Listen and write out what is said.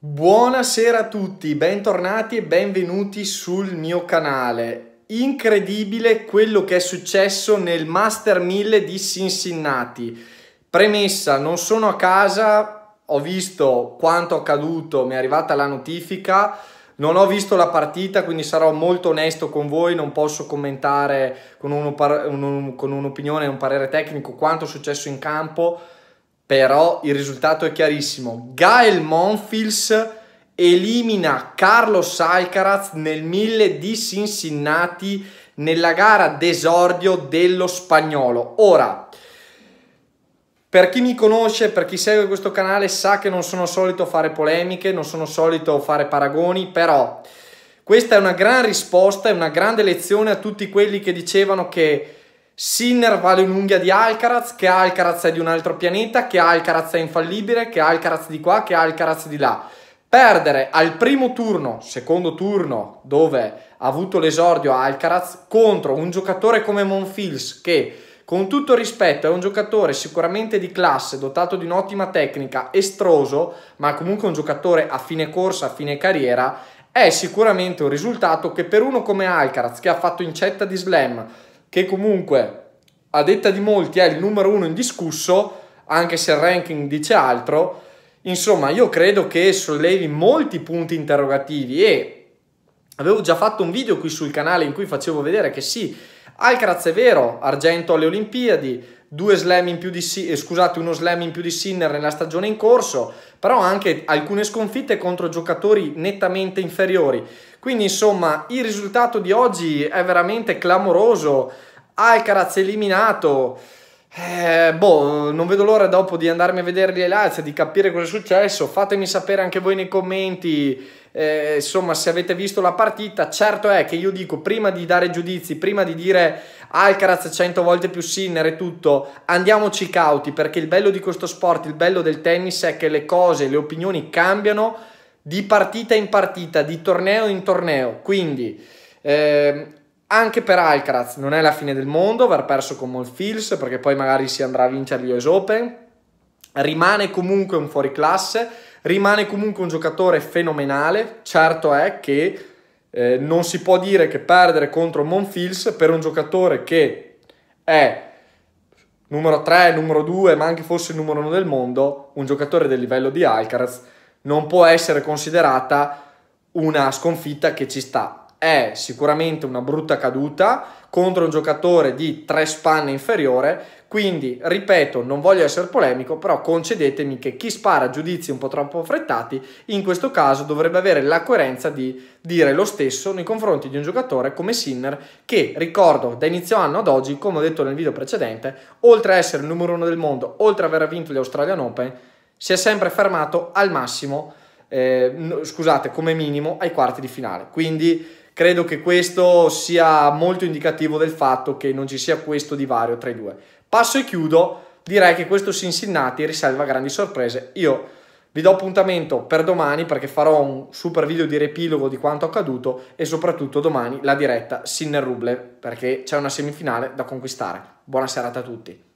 Buonasera a tutti, bentornati e benvenuti sul mio canale. Incredibile quello che è successo nel Master 1000 di Cincinnati. Premessa, non sono a casa, ho visto quanto accaduto, mi è arrivata la notifica, non ho visto la partita, quindi sarò molto onesto con voi, non posso commentare con, un, con un'opinione un parere tecnico quanto è successo in campo però il risultato è chiarissimo. Gael Monfils elimina Carlos Alcaraz nel 1000 di Cincinnati nella gara d'esordio dello spagnolo. Ora, per chi mi conosce, per chi segue questo canale, sa che non sono solito fare polemiche, non sono solito fare paragoni, però questa è una gran risposta, è una grande lezione a tutti quelli che dicevano che Sinner vale un'unghia di Alcaraz, che Alcaraz è di un altro pianeta, che Alcaraz è infallibile, che Alcaraz di qua, che Alcaraz di là. Perdere al primo turno, secondo turno, dove ha avuto l'esordio Alcaraz, contro un giocatore come Monfils, che con tutto rispetto è un giocatore sicuramente di classe, dotato di un'ottima tecnica, estroso, ma comunque un giocatore a fine corsa, a fine carriera, è sicuramente un risultato che per uno come Alcaraz, che ha fatto incetta di slam, che comunque a detta di molti è il numero uno indiscusso, anche se il ranking dice altro. Insomma, io credo che sollevi molti punti interrogativi e avevo già fatto un video qui sul canale in cui facevo vedere che sì, Alcaraz è vero, argento alle Olimpiadi, due slam in più di eh, scusate, uno slam in più di Sinner nella stagione in corso, però anche alcune sconfitte contro giocatori nettamente inferiori. Quindi, insomma, il risultato di oggi è veramente clamoroso. Alcaraz eliminato. Eh, boh, non vedo l'ora dopo di andarmi a vedere gli e di capire cosa è successo. Fatemi sapere anche voi nei commenti, eh, insomma, se avete visto la partita. Certo è che io dico, prima di dare giudizi, prima di dire Alcaraz 100 volte più Sinner e tutto, andiamoci cauti, perché il bello di questo sport, il bello del tennis è che le cose, le opinioni cambiano di partita in partita, di torneo in torneo. Quindi, eh, anche per Alcaraz non è la fine del mondo aver perso con Monfils, perché poi magari si andrà a vincere gli US Open. Rimane comunque un fuoriclasse, rimane comunque un giocatore fenomenale. Certo è che eh, non si può dire che perdere contro Monfils per un giocatore che è numero 3, numero 2, ma anche forse il numero 1 del mondo, un giocatore del livello di Alcaraz non può essere considerata una sconfitta che ci sta. È sicuramente una brutta caduta contro un giocatore di tre spanne inferiore. Quindi, ripeto, non voglio essere polemico, però concedetemi che chi spara giudizi un po' troppo affrettati, in questo caso dovrebbe avere la coerenza di dire lo stesso nei confronti di un giocatore come Sinner, che ricordo da inizio anno ad oggi, come ho detto nel video precedente, oltre a essere il numero uno del mondo, oltre ad aver vinto gli Australian Open, si è sempre fermato al massimo, eh, scusate, come minimo ai quarti di finale. Quindi credo che questo sia molto indicativo del fatto che non ci sia questo divario tra i due. Passo e chiudo, direi che questo Cincinnati riserva grandi sorprese. Io vi do appuntamento per domani perché farò un super video di riepilogo di quanto accaduto e soprattutto domani la diretta Sinner Ruble perché c'è una semifinale da conquistare. Buona serata a tutti.